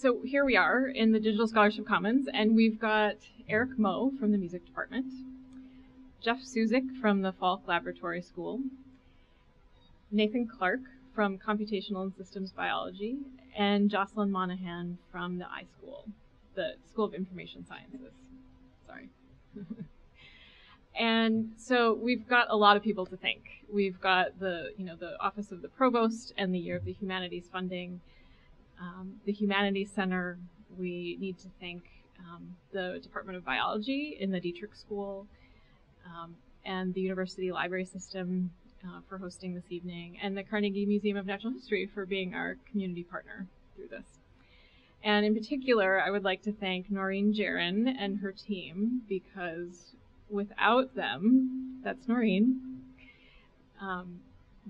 so here we are in the Digital Scholarship Commons, and we've got Eric Moe from the music department, Jeff Suzik from the Falk Laboratory School, Nathan Clark from Computational and Systems Biology, and Jocelyn Monahan from the iSchool, the School of Information Sciences. Sorry. and so we've got a lot of people to thank. We've got the, you know, the Office of the Provost and the Year of the Humanities funding, um, the Humanities Center. We need to thank um, the Department of Biology in the Dietrich School um, and the University Library System uh, for hosting this evening, and the Carnegie Museum of Natural History for being our community partner through this. And in particular, I would like to thank Noreen Jaron and her team because without them, that's Noreen, um,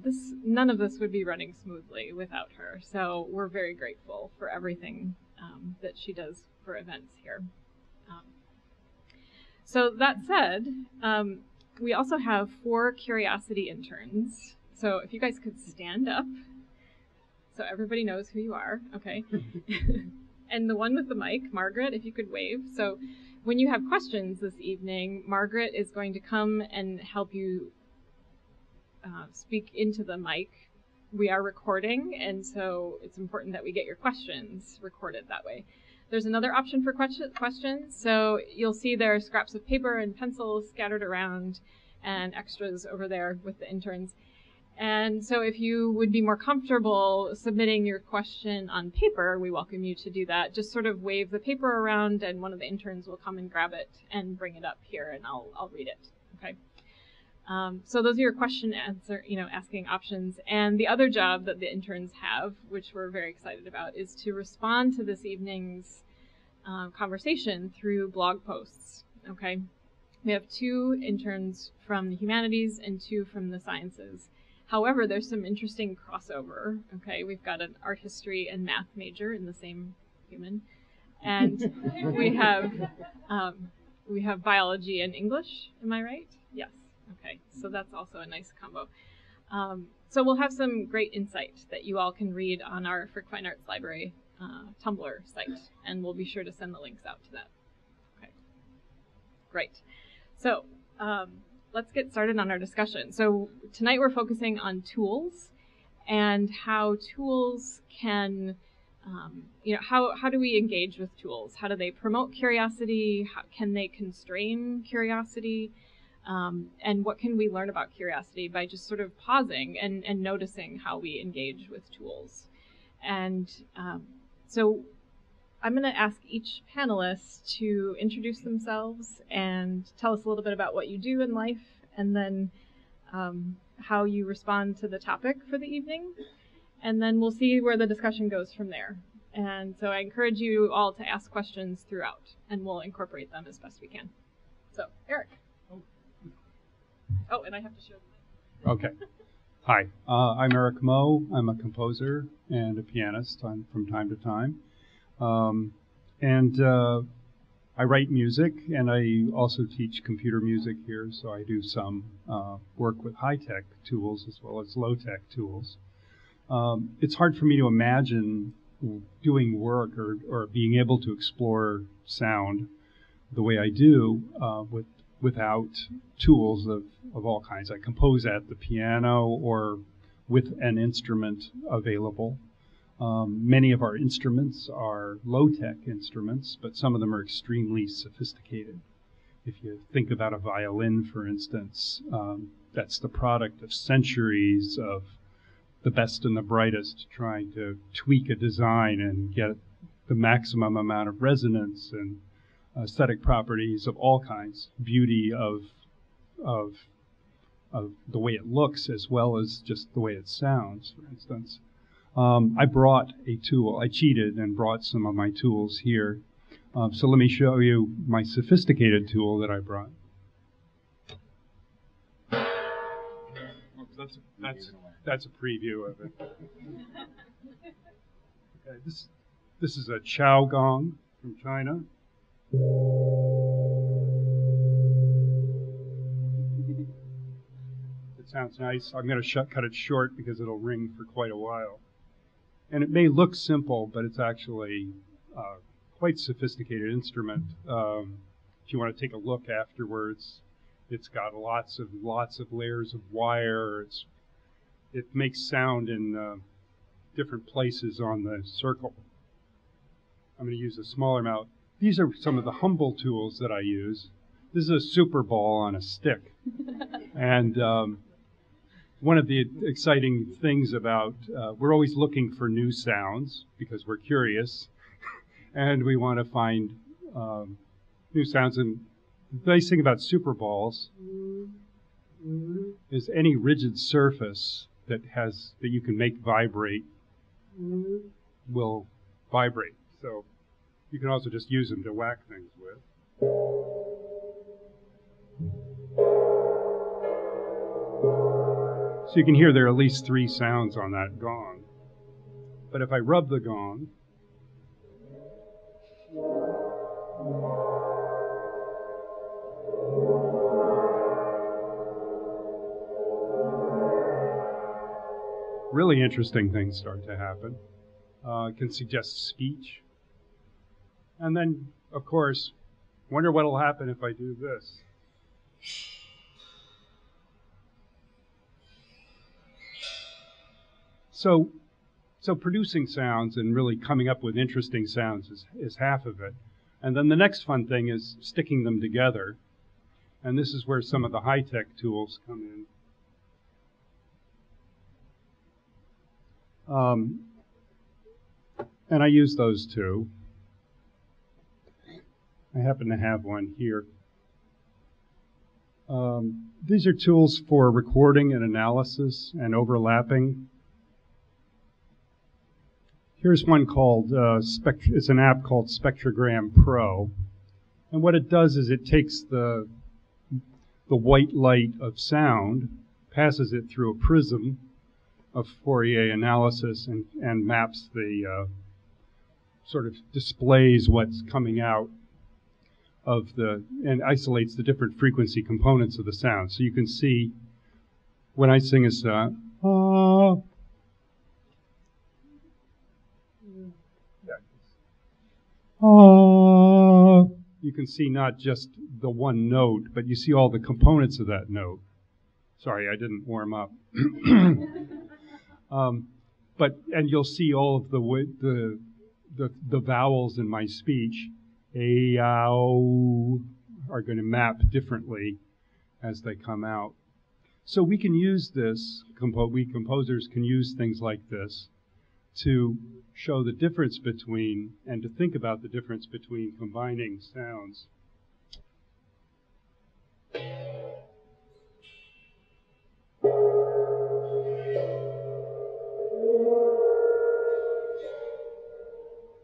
this none of this would be running smoothly without her. So we're very grateful for everything um, that she does for events here. Um, so that said, um, we also have four Curiosity interns. So if you guys could stand up so everybody knows who you are, okay? and the one with the mic, Margaret, if you could wave. So when you have questions this evening, Margaret is going to come and help you uh, speak into the mic. We are recording, and so it's important that we get your questions recorded that way. There's another option for question, questions. So you'll see there are scraps of paper and pencils scattered around and extras over there with the interns. And so if you would be more comfortable submitting your question on paper, we welcome you to do that. Just sort of wave the paper around and one of the interns will come and grab it and bring it up here and I'll, I'll read it. Okay. Um, so those are your question answer, you know, asking options. And the other job that the interns have, which we're very excited about, is to respond to this evening's uh, conversation through blog posts. Okay. We have two interns from the humanities and two from the sciences. However, there's some interesting crossover. Okay, we've got an art history and math major in the same human, and we have um, we have biology and English. Am I right? Okay, so that's also a nice combo. Um, so we'll have some great insight that you all can read on our Frick Fine Arts Library uh, Tumblr site, and we'll be sure to send the links out to that. Okay, great. So. Um, let's get started on our discussion. So tonight we're focusing on tools and how tools can, um, you know, how, how do we engage with tools? How do they promote curiosity? How can they constrain curiosity? Um, and what can we learn about curiosity by just sort of pausing and, and noticing how we engage with tools? And um, so I'm going to ask each panelist to introduce themselves and tell us a little bit about what you do in life and then um, how you respond to the topic for the evening. And then we'll see where the discussion goes from there. And so I encourage you all to ask questions throughout, and we'll incorporate them as best we can. So, Eric. Oh, and I have to show them. Okay. Hi, uh, I'm Eric Moe. I'm a composer and a pianist I'm, from time to time. Um, and uh, I write music and I also teach computer music here, so I do some uh, work with high tech tools as well as low tech tools. Um, it's hard for me to imagine doing work or, or being able to explore sound the way I do uh, with without tools of, of all kinds. I compose at the piano or with an instrument available. Um, many of our instruments are low-tech instruments, but some of them are extremely sophisticated. If you think about a violin, for instance, um, that's the product of centuries of the best and the brightest trying to tweak a design and get the maximum amount of resonance and aesthetic properties of all kinds, beauty of of of the way it looks as well as just the way it sounds, for instance. Um, I brought a tool. I cheated and brought some of my tools here. Um, so let me show you my sophisticated tool that I brought. that's, a, that's, that's a preview of it. Okay, this, this is a Chow Gong from China. It sounds nice. I'm going to cut it short because it'll ring for quite a while. And it may look simple, but it's actually uh, quite sophisticated instrument. Um, if you want to take a look afterwards, it's got lots of lots of layers of wire. It's it makes sound in uh, different places on the circle. I'm going to use a smaller amount. These are some of the humble tools that I use. This is a super ball on a stick, and um, one of the exciting things about uh, we're always looking for new sounds because we're curious. And we want to find um, new sounds. And the nice thing about super balls is any rigid surface that has that you can make vibrate will vibrate. So you can also just use them to whack things with So you can hear there are at least three sounds on that gong. But if I rub the gong, really interesting things start to happen. Uh, can suggest speech. And then, of course, wonder what will happen if I do this. So, so producing sounds and really coming up with interesting sounds is, is half of it. And then the next fun thing is sticking them together. And this is where some of the high tech tools come in. Um, and I use those too. I happen to have one here. Um, these are tools for recording and analysis and overlapping. Here's one called, uh, it's an app called Spectrogram Pro. And what it does is it takes the, the white light of sound, passes it through a prism of Fourier analysis, and, and maps the, uh, sort of displays what's coming out of the, and isolates the different frequency components of the sound. So you can see when I sing a sound, ah, ah, you can see not just the one note, but you see all the components of that note. Sorry, I didn't warm up. um, but and you'll see all of the the the, the vowels in my speech, a ow, are going to map differently as they come out. So we can use this. We composers can use things like this to show the difference between and to think about the difference between combining sounds.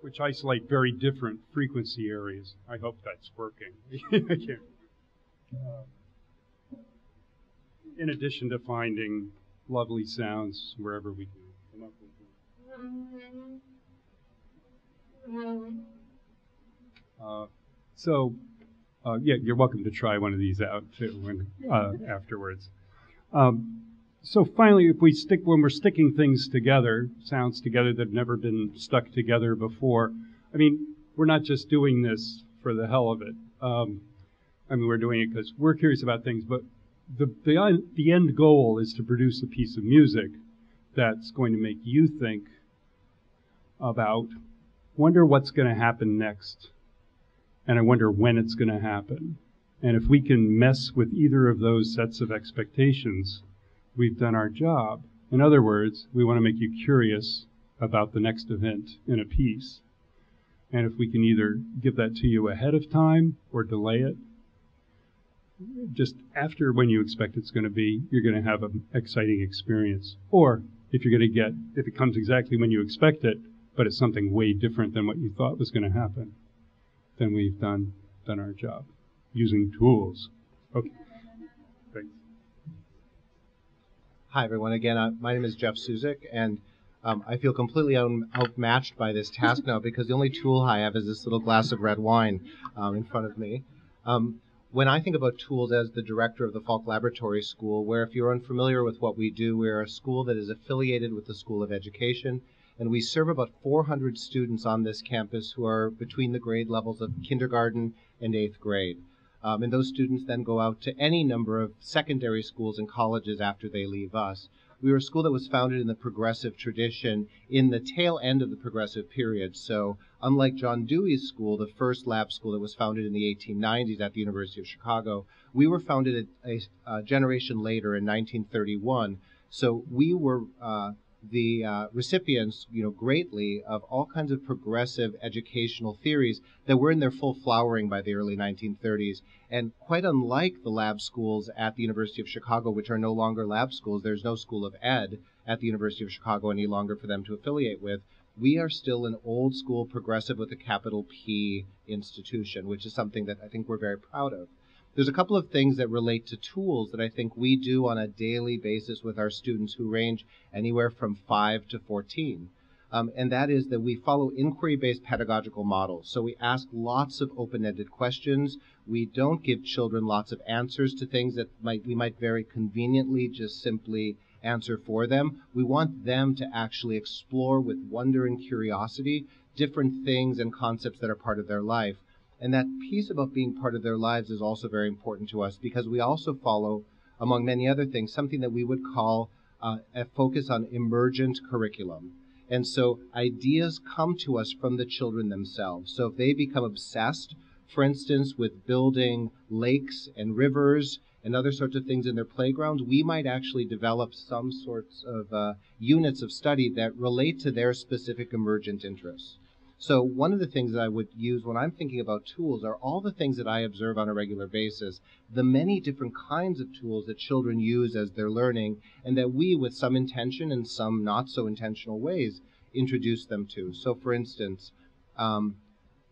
Which isolate very different frequency areas. I hope that's working. uh, in addition to finding lovely sounds wherever we can come up with uh, so, uh, yeah, you're welcome to try one of these out too when, uh, afterwards. Um, so finally, if we stick when we're sticking things together, sounds together that have never been stuck together before. I mean, we're not just doing this for the hell of it. Um, I mean, we're doing it because we're curious about things, but the, the the end goal is to produce a piece of music that's going to make you think about wonder what's going to happen next, and I wonder when it's going to happen. And if we can mess with either of those sets of expectations, we've done our job. In other words, we want to make you curious about the next event in a piece. And if we can either give that to you ahead of time or delay it, just after when you expect it's going to be, you're going to have an exciting experience. Or if you're going to get, if it comes exactly when you expect it, but it's something way different than what you thought was going to happen, then we've done done our job using tools. Okay. Thanks. Hi everyone. Again, uh, my name is Jeff Suzik, and um, I feel completely un- outmatched by this task now because the only tool I have is this little glass of red wine um, in front of me. Um, when I think about tools as the director of the Falk Laboratory School, where if you're unfamiliar with what we do, we're a school that is affiliated with the School of Education and we serve about 400 students on this campus who are between the grade levels of kindergarten and eighth grade. Um, and those students then go out to any number of secondary schools and colleges after they leave us. We were a school that was founded in the progressive tradition in the tail end of the progressive period. So, unlike John Dewey's school, the first lab school that was founded in the 1890s at the University of Chicago, we were founded a, a, a generation later in 1931. So, we were uh, the uh, recipients, you know, greatly of all kinds of progressive educational theories that were in their full flowering by the early 1930s. And quite unlike the lab schools at the University of Chicago, which are no longer lab schools, there's no school of ed at the University of Chicago any longer for them to affiliate with. We are still an old school progressive with a capital P institution, which is something that I think we're very proud of. There's a couple of things that relate to tools that I think we do on a daily basis with our students who range anywhere from 5 to 14. Um, and that is that we follow inquiry-based pedagogical models. So we ask lots of open-ended questions. We don't give children lots of answers to things that might we might very conveniently just simply answer for them. We want them to actually explore with wonder and curiosity different things and concepts that are part of their life. And that piece about being part of their lives is also very important to us because we also follow, among many other things, something that we would call uh, a focus on emergent curriculum. And so ideas come to us from the children themselves. So if they become obsessed, for instance, with building lakes and rivers and other sorts of things in their playgrounds, we might actually develop some sorts of uh, units of study that relate to their specific emergent interests. So one of the things that I would use when I'm thinking about tools are all the things that I observe on a regular basis, the many different kinds of tools that children use as they're learning, and that we, with some intention and some not so intentional ways, introduce them to. So for instance, um,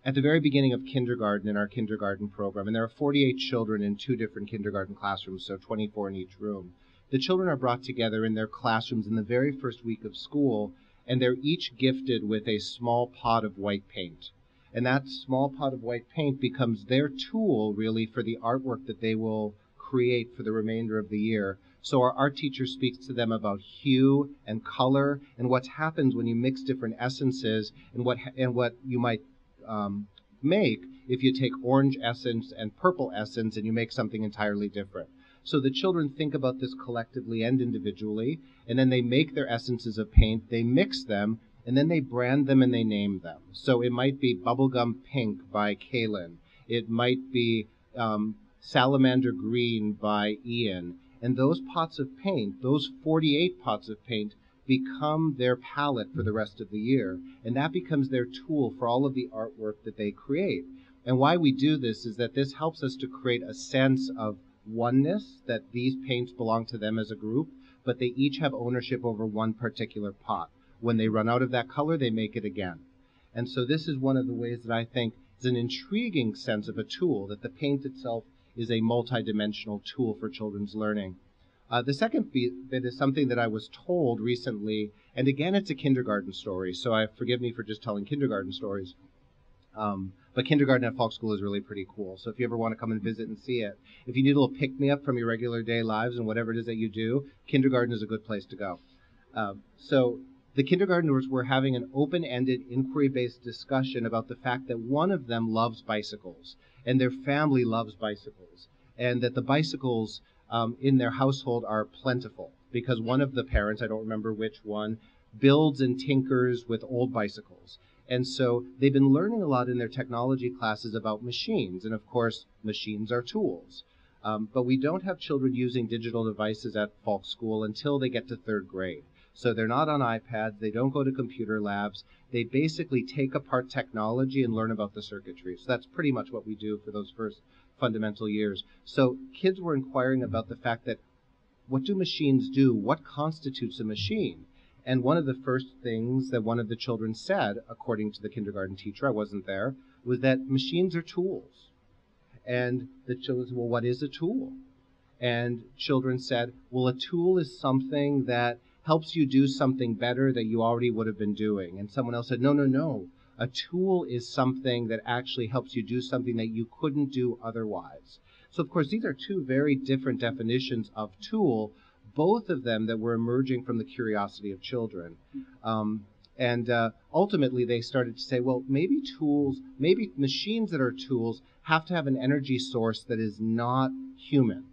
at the very beginning of kindergarten in our kindergarten program, and there are 48 children in two different kindergarten classrooms, so 24 in each room. The children are brought together in their classrooms in the very first week of school and they're each gifted with a small pot of white paint. And that small pot of white paint becomes their tool, really, for the artwork that they will create for the remainder of the year. So our art teacher speaks to them about hue and color and what happens when you mix different essences and what and what you might um, make if you take orange essence and purple essence and you make something entirely different. So the children think about this collectively and individually, and then they make their essences of paint, they mix them, and then they brand them and they name them. So it might be Bubblegum Pink by Kaylin. It might be um, Salamander Green by Ian. And those pots of paint, those 48 pots of paint, become their palette for the rest of the year. And that becomes their tool for all of the artwork that they create. And why we do this is that this helps us to create a sense of oneness, that these paints belong to them as a group, but they each have ownership over one particular pot. When they run out of that color, they make it again. And so this is one of the ways that I think is an intriguing sense of a tool, that the paint itself is a multidimensional tool for children's learning. Uh, the second bit is something that I was told recently, and again, it's a kindergarten story, so I forgive me for just telling kindergarten stories. Um, but kindergarten at Falk School is really pretty cool. So if you ever want to come and visit and see it, if you need a little pick me up from your regular day lives and whatever it is that you do, kindergarten is a good place to go. Um, so the kindergartners were having an open-ended inquiry-based discussion about the fact that one of them loves bicycles and their family loves bicycles and that the bicycles um, in their household are plentiful because one of the parents, I don't remember which one, builds and tinkers with old bicycles. And so they've been learning a lot in their technology classes about machines. And of course, machines are tools. Um, but we don't have children using digital devices at Falk School until they get to third grade. So they're not on iPads, they don't go to computer labs. They basically take apart technology and learn about the circuitry. So that's pretty much what we do for those first fundamental years. So kids were inquiring about the fact that what do machines do? What constitutes a machine? And one of the first things that one of the children said, according to the kindergarten teacher, I wasn't there, was that machines are tools. And the children said, well, what is a tool? And children said, well, a tool is something that helps you do something better that you already would have been doing. And someone else said, no, no, no. A tool is something that actually helps you do something that you couldn't do otherwise. So, of course, these are two very different definitions of tool, both of them that were emerging from the curiosity of children. Um, And uh, ultimately, they started to say, well, maybe tools, maybe machines that are tools have to have an energy source that is not human.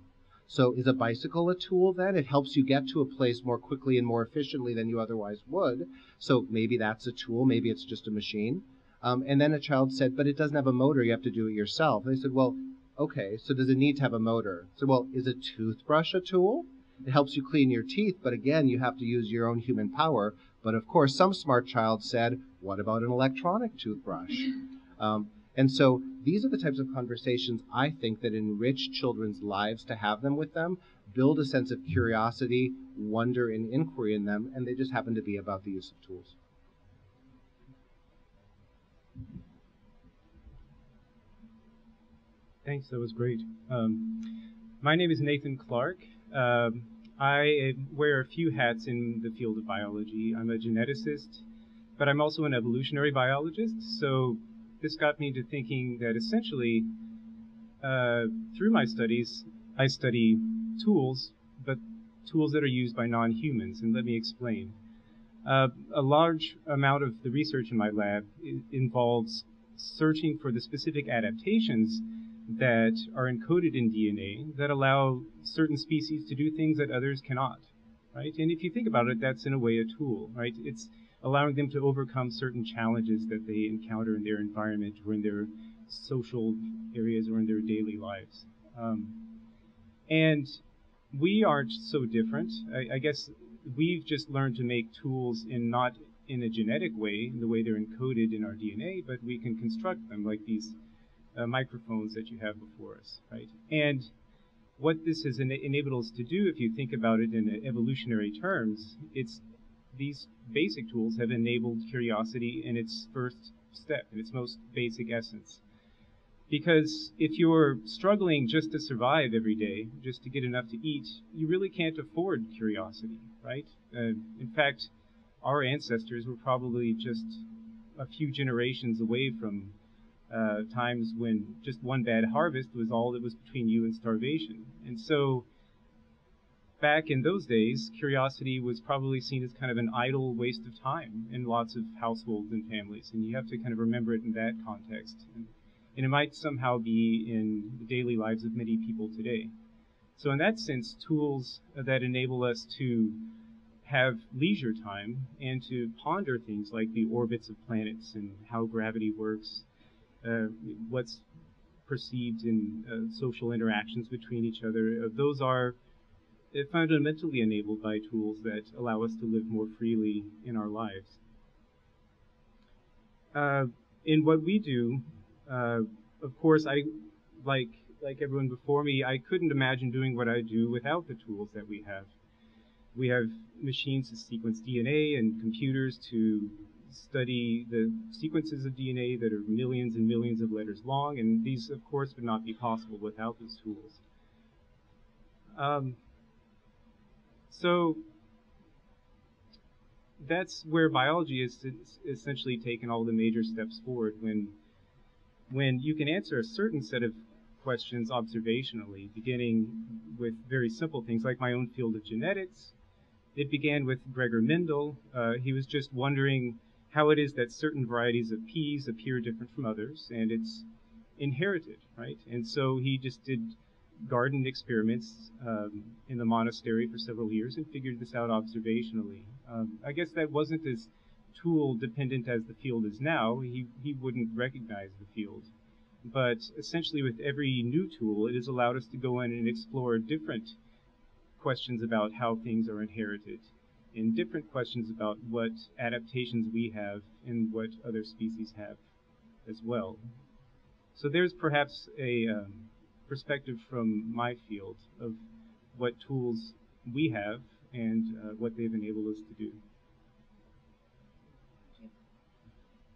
So is a bicycle a tool then? It helps you get to a place more quickly and more efficiently than you otherwise would. So maybe that's a tool, maybe it's just a machine. Um, and then a child said, but it doesn't have a motor, you have to do it yourself. And they said, well, okay, so does it need to have a motor? So, well, is a toothbrush a tool? It helps you clean your teeth, but again, you have to use your own human power. But of course, some smart child said, what about an electronic toothbrush? Um, and so these are the types of conversations I think that enrich children's lives to have them with them, build a sense of curiosity, wonder, and inquiry in them, and they just happen to be about the use of tools. Thanks, that was great. Um, my name is Nathan Clark. Um, I wear a few hats in the field of biology. I'm a geneticist, but I'm also an evolutionary biologist. So this got me to thinking that essentially, uh, through my studies, I study tools, but tools that are used by non-humans. And let me explain. Uh, a large amount of the research in my lab involves searching for the specific adaptations that are encoded in DNA that allow certain species to do things that others cannot, right? And if you think about it, that's in a way a tool, right? It's allowing them to overcome certain challenges that they encounter in their environment or in their social areas or in their daily lives. Um, and we aren't so different. I, I, guess we've just learned to make tools in not in a genetic way, in the way they're encoded in our DNA, but we can construct them like these uh, microphones that you have before us, right? And what this has en- enabled us to do, if you think about it in evolutionary terms, it's these basic tools have enabled curiosity in its first step, in its most basic essence. Because if you're struggling just to survive every day, just to get enough to eat, you really can't afford curiosity, right? Uh, in fact, our ancestors were probably just a few generations away from uh, times when just one bad harvest was all that was between you and starvation. And so back in those days, curiosity was probably seen as kind of an idle waste of time in lots of households and families. And you have to kind of remember it in that context. And, and it might somehow be in the daily lives of many people today. So in that sense, tools that enable us to have leisure time and to ponder things like the orbits of planets and how gravity works what's perceived in uh, social interactions between each other. Uh, those are fundamentally enabled by tools that allow us to live more freely in our lives. Uh, in what we do, uh, of course, I like like everyone before me, I couldn't imagine doing what I do without the tools that we have. We have machines to sequence DNA and computers to study the sequences of DNA that are millions and millions of letters long, and these, of course, would not be possible without these tools. Um, so that's where biology is essentially taken all the major steps forward when when you can answer a certain set of questions observationally, beginning with very simple things like my own field of genetics. It began with Gregor Mendel. Uh, he was just wondering how it is that certain varieties of peas appear different from others, and it's inherited, right? And so he just did garden experiments um, in the monastery for several years and figured this out observationally. Um, I guess that wasn't as tool dependent as the field is now. He, he wouldn't recognize the field. But essentially, with every new tool, it has allowed us to go in and explore different questions about how things are inherited in different questions about what adaptations we have and what other species have as well. So there's perhaps a um, perspective from my field of what tools we have and uh, what they've enabled us to do.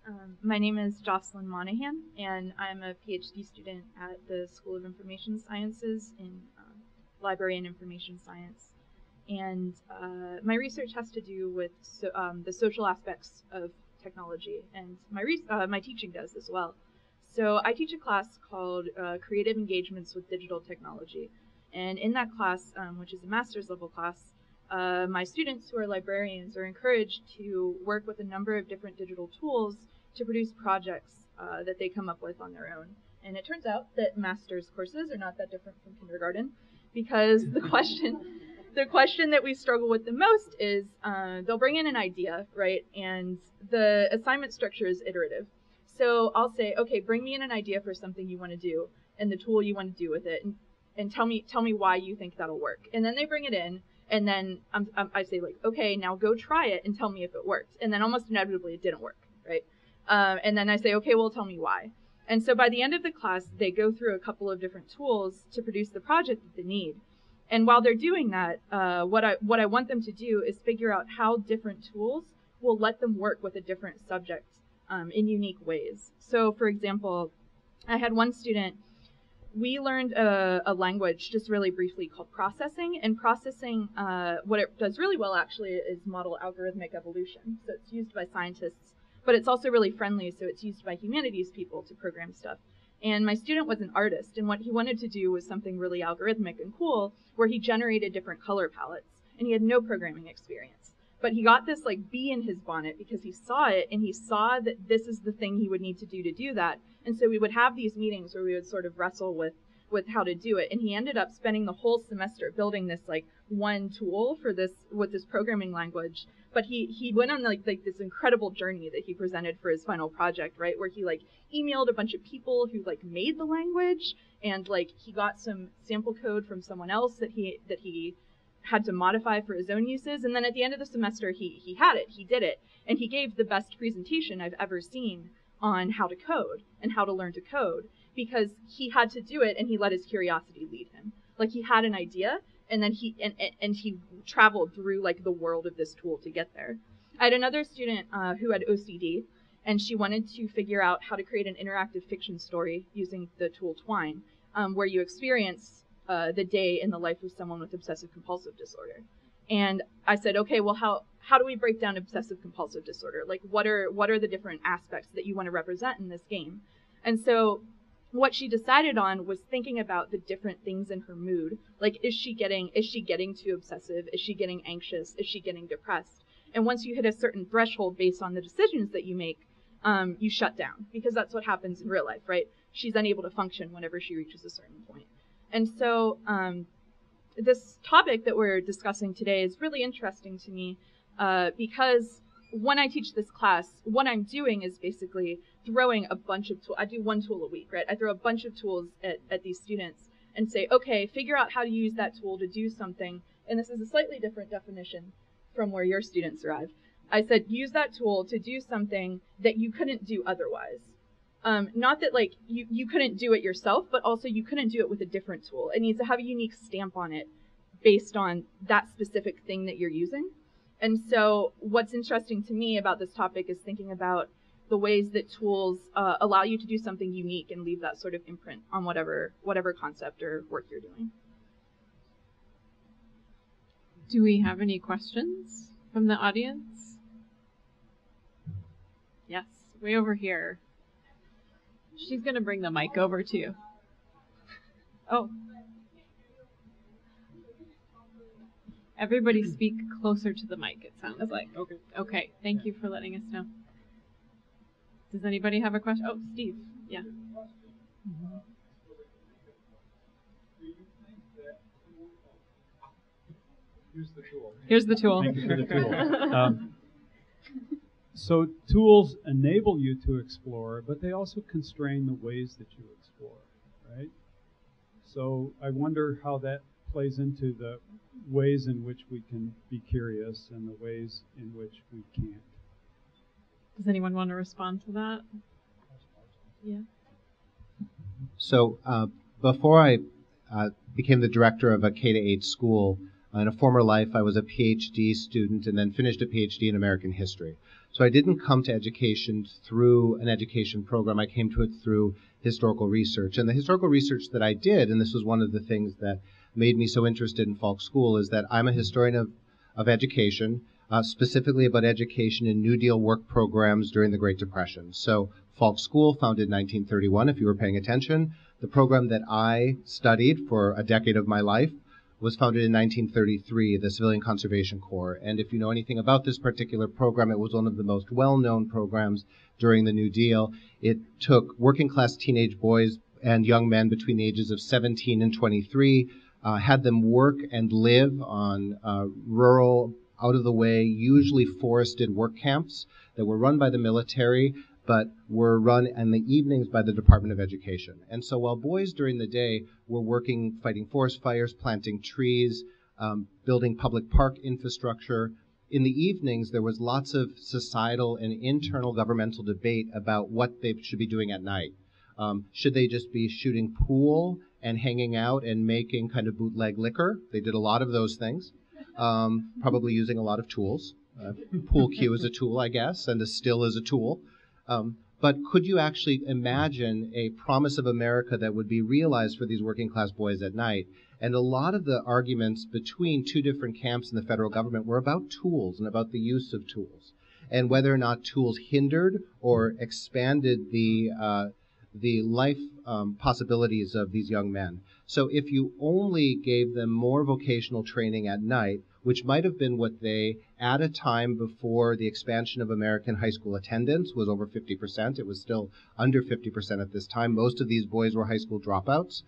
Um, my name is Jocelyn Monahan, and I'm a PhD student at the School of Information Sciences in uh, Library and Information Science and uh, my research has to do with so, um, the social aspects of technology, and my uh, my teaching does as well. So I teach a class called uh, Creative Engagements with Digital Technology, and in that class, um, which is a master's level class, uh, my students who are librarians are encouraged to work with a number of different digital tools to produce projects uh, that they come up with on their own. And it turns out that master's courses are not that different from kindergarten because the question the question that we struggle with the most is uh, they'll bring in an idea, right? And the assignment structure is iterative. So I'll say, okay, bring me in an idea for something you want to do and the tool you want to do with it, and, and tell me tell me why you think that'll work. And then they bring it in, and then I'm, I'm, i say like, okay, now go try it and tell me if it worked. And then almost inevitably it didn't work, right? Um, and then I say, okay, well, tell me why. And so by the end of the class, they go through a couple of different tools to produce the project that they need. And while they're doing that, uh, what I what I want them to do is figure out how different tools will let them work with a different subject um, in unique ways. So, for example, I had one student. We learned a, a language just really briefly called processing, and processing, uh, what it does really well actually is model algorithmic evolution. So it's used by scientists, but it's also really friendly, so it's used by humanities people to program stuff. And my student was an artist, and what he wanted to do was something really algorithmic and cool, where he generated different color palettes, and he had no programming experience. But he got this like bee in his bonnet because he saw it, and he saw that this is the thing he would need to do to do that. And so we would have these meetings where we would sort of wrestle with with how to do it. And he ended up spending the whole semester building this like one tool for this with this programming language. But he he went on like like this incredible journey that he presented for his final project right? Where he like emailed a bunch of people who like made the language. And like he got some sample code from someone else that he that he had to modify for his own uses. And then at the end of the semester he he had it. He did it. And he gave the best presentation i've ever seen on how to code and how to learn to code because he had to do it and he let his curiosity lead him like he had an idea and then he and, and he traveled through like the world of this tool to get there. I had another student uh, who had OCD, and she wanted to figure out how to create an interactive fiction story using the tool Twine, um, where you experience uh, the day in the life of someone with obsessive compulsive disorder. And I said, okay, well, how how do we break down obsessive compulsive disorder? Like, what are what are the different aspects that you want to represent in this game? And so what she decided on was thinking about the different things in her mood. Like, is she getting is she getting too obsessive? Is she getting anxious? Is she getting depressed? And once you hit a certain threshold based on the decisions that you make, um, you shut down because that's what happens in real life, right? She's unable to function whenever she reaches a certain point. And so, um, this topic that we're discussing today is really interesting to me uh, because when I teach this class, what I'm doing is basically throwing a bunch of tools. I do one tool a week, right? I throw a bunch of tools at, at these students and say, okay, figure out how to use that tool to do something. And this is a slightly different definition from where your students arrive. I said, use that tool to do something that you couldn't do otherwise. Um, not that like you, you couldn't do it yourself, but also you couldn't do it with a different tool. It needs to have a unique stamp on it based on that specific thing that you're using. And so what's interesting to me about this topic is thinking about the ways that tools uh, allow you to do something unique and leave that sort of imprint on whatever whatever concept or work you're doing. Do we have any questions from the audience? Yes, way over here. She's going to bring the mic over to you. Oh. Everybody speak closer to the mic, it sounds like. Okay. Okay, thank you for letting us know. Does anybody have a question? Oh, Steve. Yeah. Here's the tool. Here's the tool. Thank you for the tool. Um, so tools enable you to explore, but they also constrain the ways that you explore, right? So I wonder how that plays into the ways in which we can be curious and the ways in which we can't. Does anyone want to respond to that? Yeah. So uh, before I uh, became the director of a K to 8 school, uh, in a former life I was a PhD student and then finished a PhD in American history. So I didn't come to education through an education program. I came to it through historical research. And the historical research that I did, and this was one of the things that made me so interested in Falk School, is that I'm a historian of, of education uh, specifically about education in New Deal work programs during the Great Depression. So, Falk School, founded in 1931, if you were paying attention, the program that I studied for a decade of my life was founded in 1933, the Civilian Conservation Corps. And if you know anything about this particular program, it was one of the most well known programs during the New Deal. It took working class teenage boys and young men between the ages of 17 and 23, uh, had them work and live on uh, rural, out of the way, usually forested work camps that were run by the military but were run in the evenings by the Department of Education. And so while boys during the day were working, fighting forest fires, planting trees, um, building public park infrastructure, in the evenings there was lots of societal and internal governmental debate about what they should be doing at night. Um, should they just be shooting pool and hanging out and making kind of bootleg liquor? They did a lot of those things, um, probably using a lot of tools. Uh, pool cue is a tool, I guess, and a still is a tool. Um, but could you actually imagine a promise of America that would be realized for these working class boys at night? And a lot of the arguments between two different camps in the federal government were about tools and about the use of tools, and whether or not tools hindered or expanded the uh, the life um, possibilities of these young men. So if you only gave them more vocational training at night, which might have been what they, at a time before the expansion of American high school attendance was over 50%, it was still under 50% at this time. Most of these boys were high school dropouts.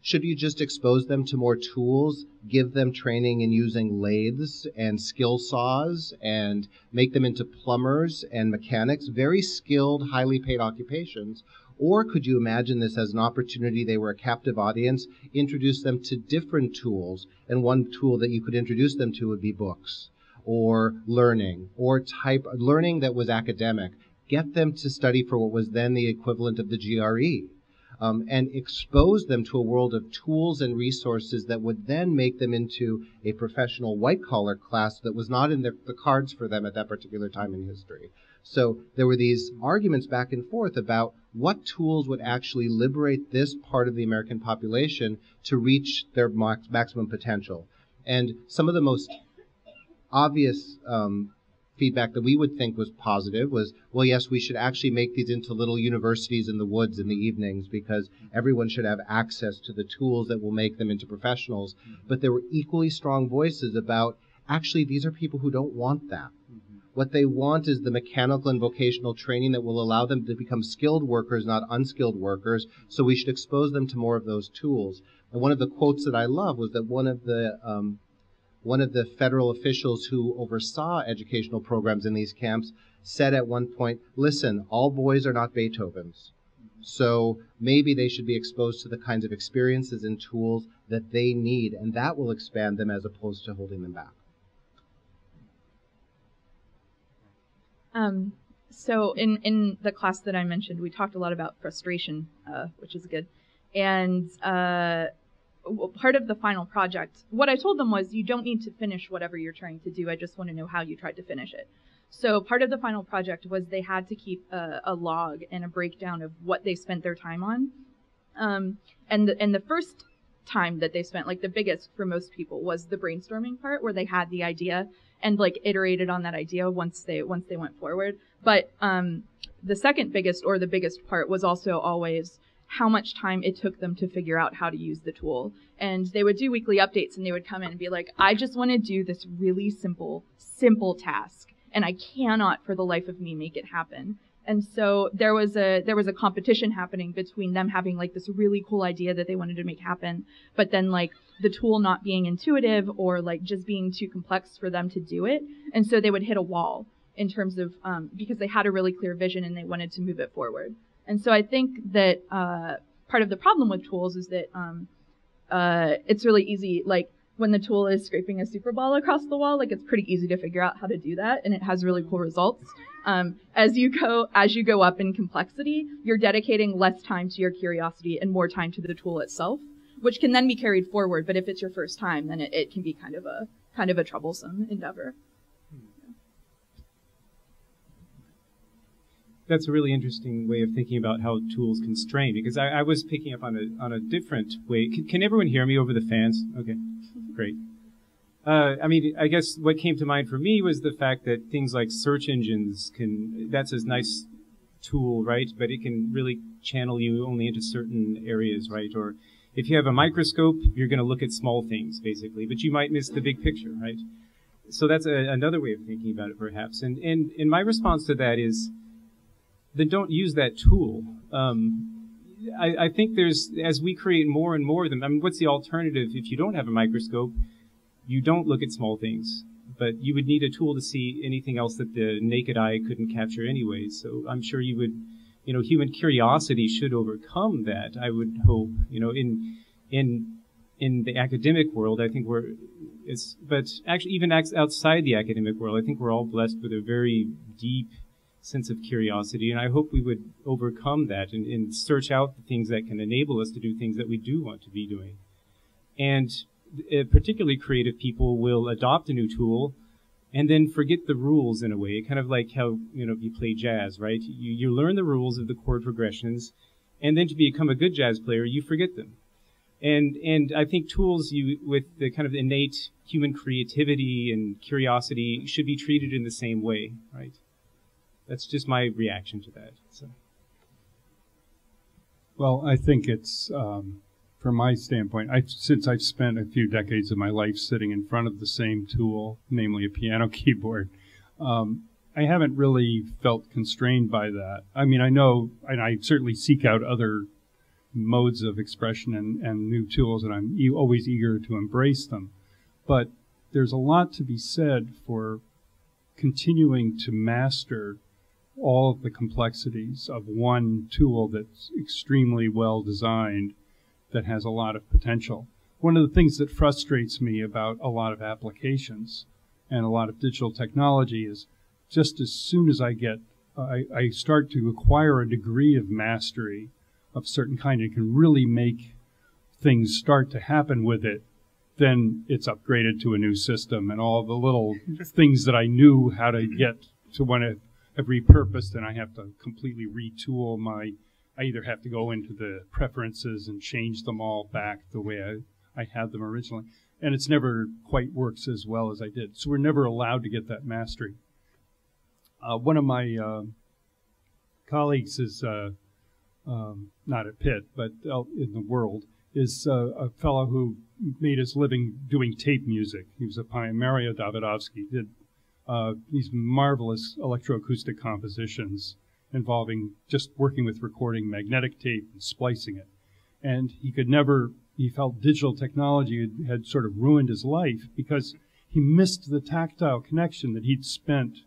Should you just expose them to more tools, give them training in using lathes and skill saws, and make them into plumbers and mechanics, very skilled, highly paid occupations? Or could you imagine this as an opportunity? They were a captive audience, introduce them to different tools, and one tool that you could introduce them to would be books or learning or type learning that was academic. Get them to study for what was then the equivalent of the GRE. Um, and expose them to a world of tools and resources that would then make them into a professional white collar class that was not in the, the cards for them at that particular time in history. So there were these arguments back and forth about what tools would actually liberate this part of the American population to reach their max- maximum potential. And some of the most obvious um, feedback that we would think was positive was, well, yes, we should actually make these into little universities in the woods in the evenings because everyone should have access to the tools that will make them into professionals. But there were equally strong voices about, actually, these are people who don't want that. What they want is the mechanical and vocational training that will allow them to become skilled workers, not unskilled workers. So we should expose them to more of those tools. And one of the quotes that I love was that one of the um, one of the federal officials who oversaw educational programs in these camps said at one point, "Listen, all boys are not Beethovens." So maybe they should be exposed to the kinds of experiences and tools that they need, and that will expand them as opposed to holding them back. Um, so in in the class that I mentioned, we talked a lot about frustration, uh, which is good. And uh, part of the final project, what I told them was, you don't need to finish whatever you're trying to do. I just want to know how you tried to finish it. So part of the final project was they had to keep a, a log and a breakdown of what they spent their time on. Um, and the, and the first time that they spent, like the biggest for most people, was the brainstorming part where they had the idea and like iterated on that idea once they once they went forward. But um, the second biggest or the biggest part was also always how much time it took them to figure out how to use the tool. And they would do weekly updates and they would come in and be like, I just want to do this really simple, simple task. And I cannot for the life of me make it happen. And so there was a there was a competition happening between them having like this really cool idea that they wanted to make happen, but then like the tool not being intuitive or like just being too complex for them to do it. And so they would hit a wall in terms of um, because they had a really clear vision and they wanted to move it forward. And so I think that uh, part of the problem with tools is that um, uh, it's really easy. Like when the tool is scraping a super ball across the wall, like it's pretty easy to figure out how to do that, and it has really cool results. Um, as you go as you go up in complexity, you're dedicating less time to your curiosity and more time to the tool itself which can then be carried forward. But if it's your first time, then it, it can be kind of a kind of a troublesome endeavor. That's a really interesting way of thinking about how tools constrain. Because I, I was picking up on a on a different way. Can, can everyone hear me over the fans? Okay, great. Uh, I mean, I guess what came to mind for me was the fact that things like search engines can, that's a nice tool, right? But it can really channel you only into certain areas, right? Or if you have a microscope, you're going to look at small things, basically, but you might miss the big picture, right? So that's a, another way of thinking about it, perhaps. And, and, and my response to that is, then don't use that tool. Um, I, I think there's, as we create more and more of them, I mean, what's the alternative if you don't have a microscope? You don't look at small things, but you would need a tool to see anything else that the naked eye couldn't capture anyway. So I'm sure you would you know, human curiosity should overcome that. I would hope, you know, in in in the academic world, I think we're it's, but actually even outside the academic world, I think we're all blessed with a very deep sense of curiosity, and I hope we would overcome that and, and search out the things that can enable us to do things that we do want to be doing. And particularly creative people will adopt a new tool and then forget the rules in a way, kind of like how you know you play jazz, right? You you learn the rules of the chord progressions, and then to become a good jazz player, you forget them. And and I think tools you with the kind of innate human creativity and curiosity should be treated in the same way, right? That's just my reaction to that. So. Well, I think it's um, from my standpoint, I've, since I've spent a few decades of my life sitting in front of the same tool, namely a piano keyboard, um, I haven't really felt constrained by that. I mean, I know, and I certainly seek out other modes of expression and, and new tools, and I'm e- always eager to embrace them. But there's a lot to be said for continuing to master all of the complexities of one tool that's extremely well designed that has a lot of potential. One of the things that frustrates me about a lot of applications and a lot of digital technology is just as soon as I get, I, I start to acquire a degree of mastery of certain kind and can really make things start to happen with it, then it's upgraded to a new system and all the little things that I knew how to mm-hmm. get to when it have repurposed and I have to completely retool my I either have to go into the preferences and change them all back the way I, I had them originally. And it's never quite works as well as I did. So we're never allowed to get that mastery. Uh, one of my uh, colleagues is uh, um, not at Pitt, but in the world, is uh, a fellow who made his living doing tape music. He was a pioneer. Mario Davidovsky did uh, these marvelous electroacoustic compositions involving just working with recording magnetic tape and splicing it. And he could never, he felt digital technology had, had sort of ruined his life because he missed the tactile connection that he'd spent,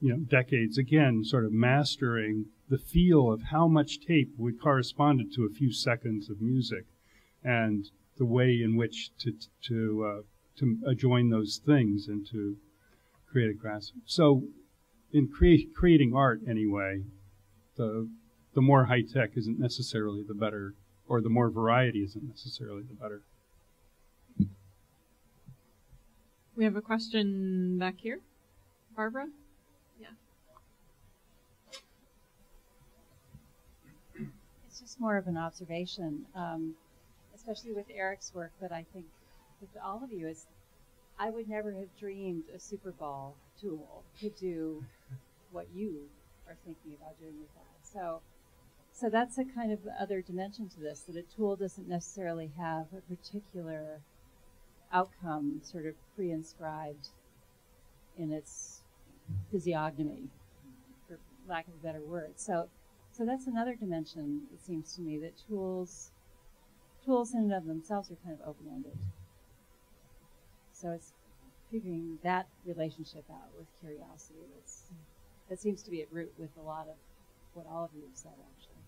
you know, decades again, sort of mastering the feel of how much tape would corresponded to a few seconds of music and the way in which to, to, uh, to join those things and to create a grasp. So in create, creating art anyway, the the more high tech isn't necessarily the better, or the more variety isn't necessarily the better. We have a question back here, Barbara. Yeah. It's just more of an observation, um, especially with Eric's work, but I think with all of you is I would never have dreamed a Super Ball tool to do what you are thinking about doing with that. So, so that's a kind of other dimension to this that a tool doesn't necessarily have a particular outcome sort of pre-inscribed in its physiognomy, for lack of a better word. So, so that's another dimension. It seems to me that tools, tools in and of themselves are kind of open-ended. So it's figuring that relationship out with curiosity that's that seems to be at root with a lot of what all of you have said actually.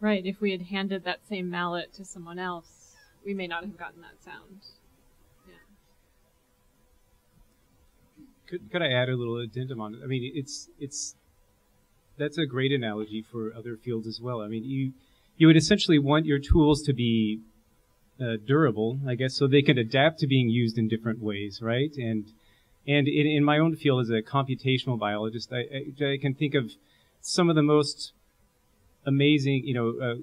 Right. If we had handed that same mallet to someone else, we may not have gotten that sound. Yeah. Could could I add a little addendum on it? I mean, it's it's that's a great analogy for other fields as well. I mean, you you would essentially want your tools to be uh, durable, I guess, so they can adapt to being used in different ways, right? And and in, in my own field as a computational biologist, I, I, I, can think of some of the most amazing, you know, uh,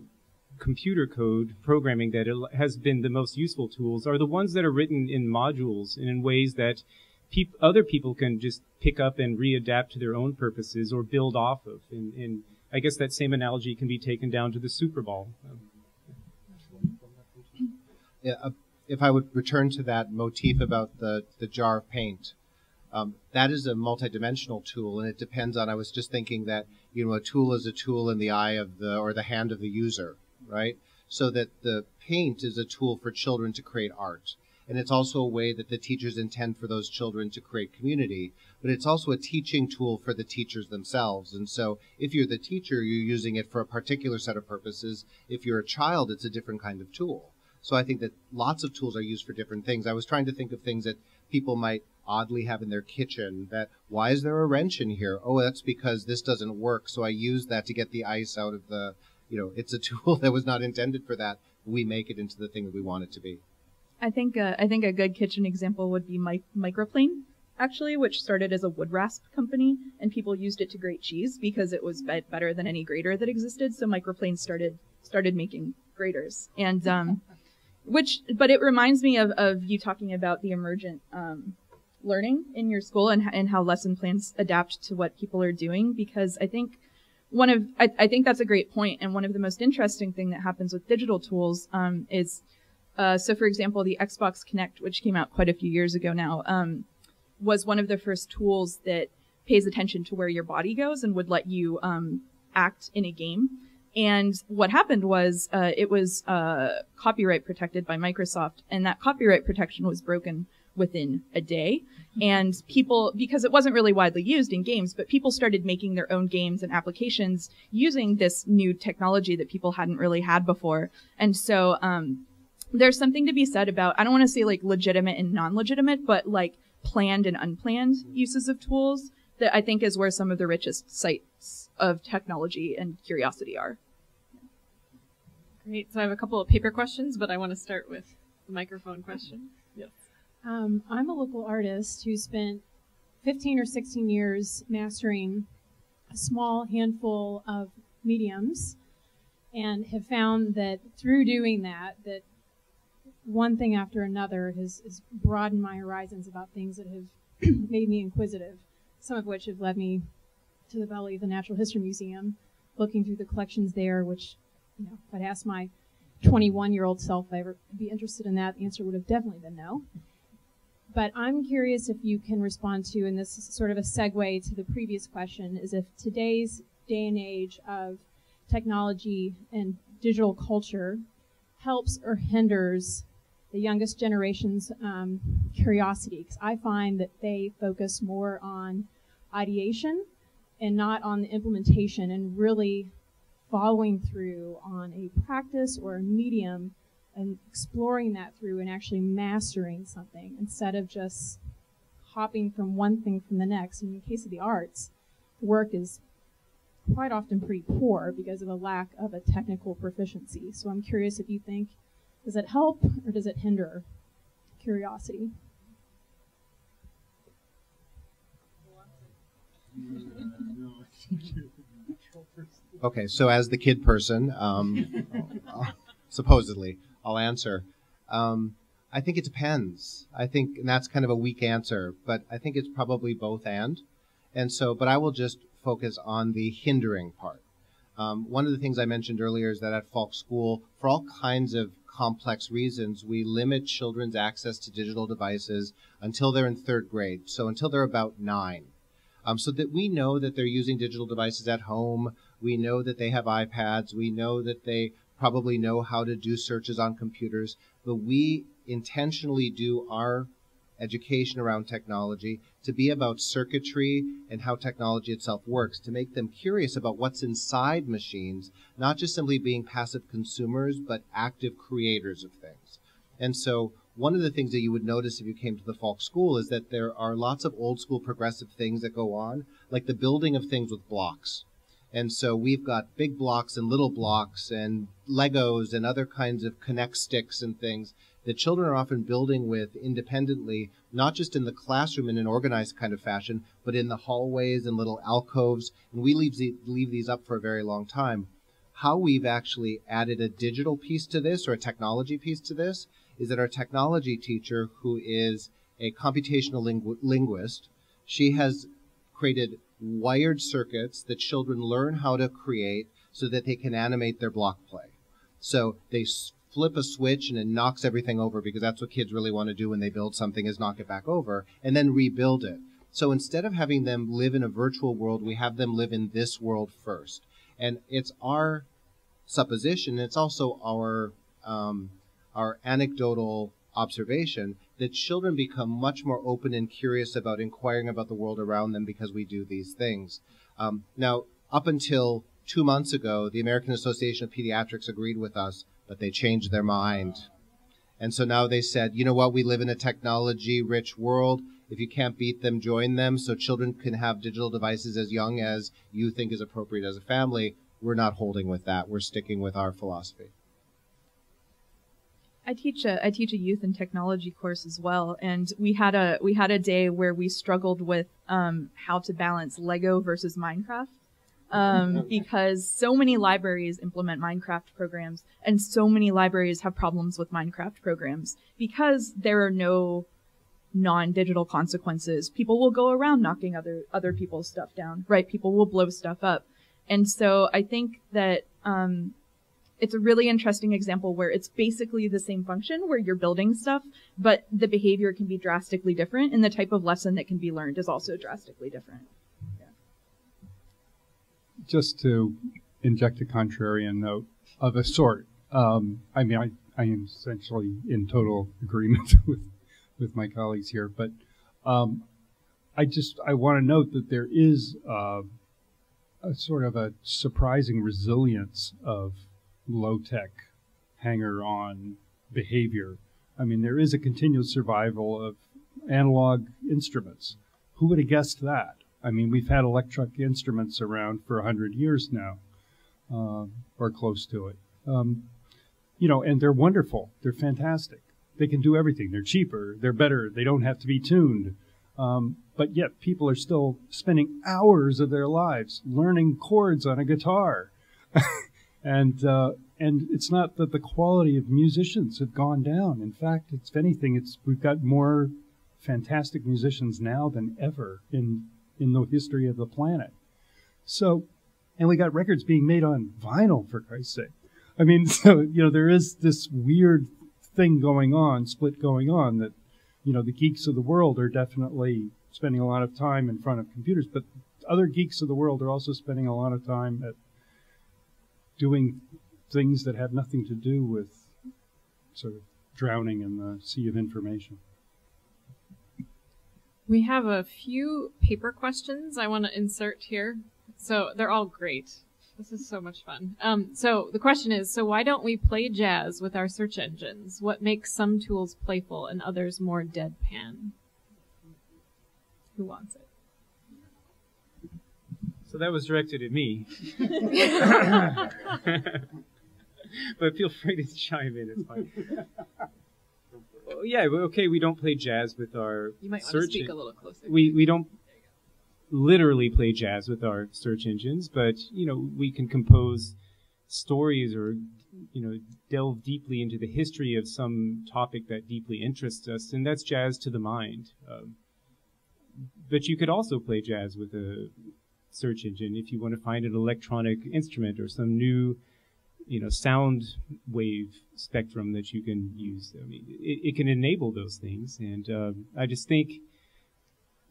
computer code programming that has been the most useful tools are the ones that are written in modules and in ways that peop- other people can just pick up and readapt to their own purposes or build off of. And, and I guess that same analogy can be taken down to the Super Ball. Uh, if I would return to that motif about the, the jar of paint, um, that is a multidimensional tool, and it depends on. I was just thinking that you know a tool is a tool in the eye of the or the hand of the user, right? So that the paint is a tool for children to create art, and it's also a way that the teachers intend for those children to create community. But it's also a teaching tool for the teachers themselves. And so, if you're the teacher, you're using it for a particular set of purposes. If you're a child, it's a different kind of tool. So I think that lots of tools are used for different things. I was trying to think of things that people might oddly have in their kitchen that why is there a wrench in here oh that's because this doesn't work so i use that to get the ice out of the you know it's a tool that was not intended for that we make it into the thing that we want it to be I think uh, I think a good kitchen example would be mi- Microplane, actually, which started as a wood rasp company, and people used it to grate cheese because it was be- better than any grater that existed. So Microplane started started making graters, and um, which but it reminds me of, of you talking about the emergent um, learning in your school and and how lesson plans adapt to what people are doing because I think one of I, I think that's a great point and one of the most interesting thing that happens with digital tools um, is uh, so, for example, the Xbox Kinect, which came out quite a few years ago now, um, was one of the first tools that pays attention to where your body goes and would let you um, act in a game. And what happened was uh, it was uh, copyright protected by Microsoft, and that copyright protection was broken within a day. And people, because it wasn't really widely used in games, but people started making their own games and applications using this new technology that people hadn't really had before. And so, um, there's something to be said about I don't want to say like legitimate and non-legitimate, but like planned and unplanned uses of tools that I think is where some of the richest sites of technology and curiosity are. Great. So I have a couple of paper questions, but I want to start with the microphone question. Yes. Um, I'm a local artist who spent 15 or 16 years mastering a small handful of mediums and have found that through doing that that one thing after another has, has broadened my horizons about things that have made me inquisitive, some of which have led me to the belly of the Natural History Museum, looking through the collections there, which, you know, if I'd asked my 21 year old self if I ever be interested in that, the answer would have definitely been no. But I'm curious if you can respond to, and this is sort of a segue to the previous question, is if today's day and age of technology and digital culture helps or hinders the youngest generation's um, curiosity because I find that they focus more on ideation and not on the implementation and really following through on a practice or a medium and exploring that through and actually mastering something instead of just hopping from one thing from the next. And in the case of the arts, the work is quite often pretty poor because of a lack of a technical proficiency. So I'm curious if you think does it help or does it hinder curiosity? Okay, so as the kid person, um, supposedly, I'll answer. Um, I think it depends. I think, and that's kind of a weak answer, but I think it's probably both and. And so, but I will just focus on the hindering part. Um, one of the things I mentioned earlier is that at Falk School, for all kinds of complex reasons, we limit children's access to digital devices until they're in third grade, so until they're about nine. Um, so that we know that they're using digital devices at home, we know that they have iPads, we know that they probably know how to do searches on computers, but we intentionally do our education around technology to be about circuitry and how technology itself works, to make them curious about what's inside machines, not just simply being passive consumers, but active creators of things. And so one of the things that you would notice if you came to the Falk School is that there are lots of old school progressive things that go on, like the building of things with blocks. And so we've got big blocks and little blocks and Legos and other kinds of connect sticks and things that children are often building with independently, not just in the classroom in an organized kind of fashion, but in the hallways and little alcoves. And we leave, the, leave these up for a very long time. How we've actually added a digital piece to this or a technology piece to this is that our technology teacher, who is a computational lingu- linguist, she has created wired circuits that children learn how to create so that they can animate their block play. So they flip a switch and it knocks everything over because that's what kids really want to do when they build something is knock it back over and then rebuild it. So instead of having them live in a virtual world, we have them live in this world first. And it's our supposition, it's also our um, our anecdotal observation that children become much more open and curious about inquiring about the world around them because we do these things. Um, now, up until two months ago, the American Association of Pediatrics agreed with us, but they changed their mind. And so now they said, you know what, we live in a technology rich world. If you can't beat them, join them. So children can have digital devices as young as you think is appropriate as a family. We're not holding with that. We're sticking with our philosophy. I teach a I teach a youth and technology course as well, and we had a we had a day where we struggled with um, how to balance Lego versus Minecraft, um, because so many libraries implement Minecraft programs, and so many libraries have problems with Minecraft programs because there are no non-digital consequences. People will go around knocking other other people's stuff down, right? People will blow stuff up, and so I think that um, it's a really interesting example where it's basically the same function where you're building stuff, but the behavior can be drastically different and the type of lesson that can be learned is also drastically different. Yeah. Just to inject a contrarian note of a sort, um, I mean, I, I am essentially in total agreement with, with my colleagues here, but um, I just I want to note that there is uh, a sort of a surprising resilience of low tech hanger on behavior. I mean, there is a continual survival of analog instruments. Who would have guessed that? I mean, we've had electric instruments around for 100 years now, uh, or close to it. Um, you know, and they're wonderful. They're fantastic. They can do everything. They're cheaper. They're better. They don't have to be tuned. Um, but yet, people are still spending hours of their lives learning chords on a guitar. and uh, and it's not that the quality of musicians have gone down. In fact, it's if anything, it's we've got more fantastic musicians now than ever in in the history of the planet. So, and we got records being made on vinyl for Christ's sake. I mean, so you know, there is this weird thing going on, split going on that you know the geeks of the world are definitely spending a lot of time in front of computers, but other geeks of the world are also spending a lot of time at doing things that have nothing to do with sort of drowning in the sea of information. We have a few paper questions I want to insert here. So they're all great. This is so much fun. Um, so the question is, so why don't we play jazz with our search engines? What makes some tools playful and others more deadpan? Who wants it? So that was directed at me. but feel free to chime in. It's fine. well, yeah, okay. We don't play jazz with our. You might search want to speak a little closer. We we don't literally play jazz with our search engines, but you know we can compose stories or you know delve deeply into the history of some topic that deeply interests us, and that's jazz to the mind. Um, but you could also play jazz with a search engine if you want to find an electronic instrument or some new you know sound wave spectrum that you can use. I mean it, it can enable those things. And uh, i just think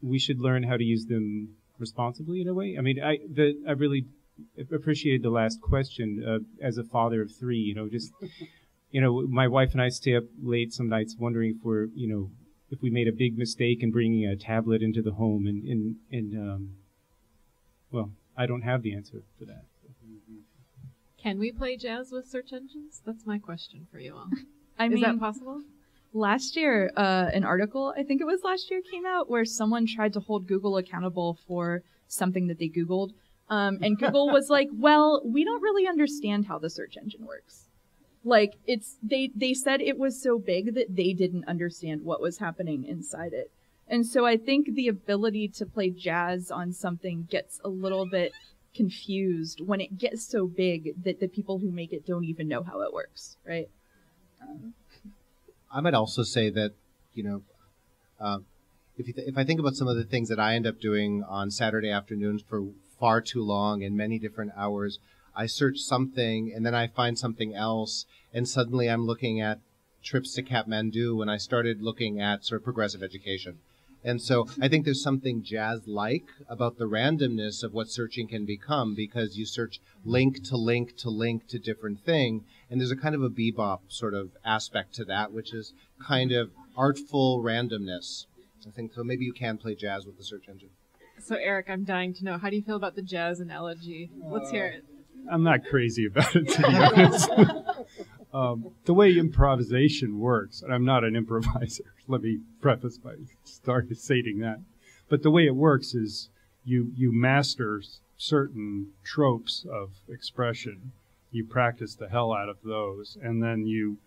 we should learn how to use them responsibly in a way. I mean i the i really appreciated the last question uh, as a father of three you know just you know my wife and i stay up late some nights wondering if we're you know if we made a big mistake in bringing a tablet into the home and and and um, well, I don't have the answer for that. Can we play jazz with search engines? That's my question for you all. I Is mean, that possible? last year, uh, an article, I think it was last year, came out where someone tried to hold Google accountable for something that they Googled. Um, and Google was like, well, we don't really understand how the search engine works. Like, it's, they, they said it was so big that they didn't understand what was happening inside it. And so I think the ability to play jazz on something gets a little bit confused when it gets so big that the people who make it don't even know how it works, right? Um, I might also say that, you know, uh, if th- if I think about some of the things that I end up doing on Saturday afternoons for far too long and many different hours, I search something and then I find something else, and suddenly I'm looking at trips to Kathmandu when I started looking at sort of progressive education. And so I think there's something jazz like about the randomness of what searching can become because you search link to link to link to different thing. And there's a kind of a bebop sort of aspect to that, which is kind of artful randomness. I think so. Maybe you can play jazz with the search engine. So Eric, I'm dying to know how do you feel about the jazz analogy? Let's hear it. Uh, I'm not crazy about it, to be honest. Um, the way improvisation works, and I'm not an improviser. Let me preface by start stating that. But the way it works is you you master certain tropes of expression. You practice the hell out of those, and then you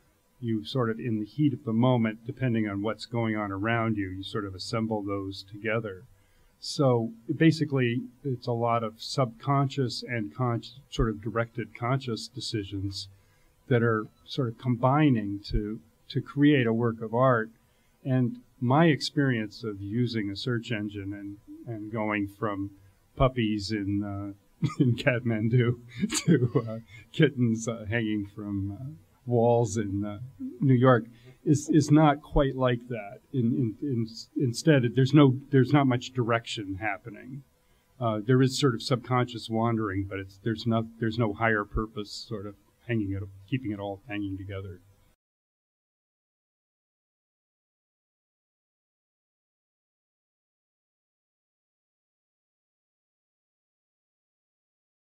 you sort of in the heat of the moment, depending on what's going on around you, you sort of assemble those together. So basically, it's a lot of subconscious and sort of directed conscious decisions that are sort of combining to to create a work of art. And my experience of using a search engine and and going from puppies in uh, in Kathmandu to uh, kittens uh, hanging from uh, walls in uh, New York is is not quite like that. In, in, in, instead, there's no there's not much direction happening. Uh, there is sort of subconscious wandering, but it's there's not there's no higher purpose sort of hanging it keeping it all hanging together.